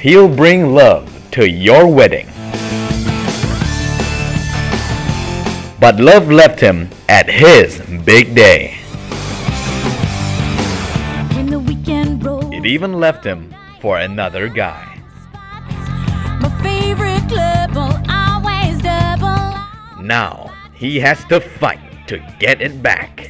he'll bring love to your wedding. But love left him at his big day. When the weekend rolls, It even left him for another guy. my favorite club will always double. Now he has to fight to get it back.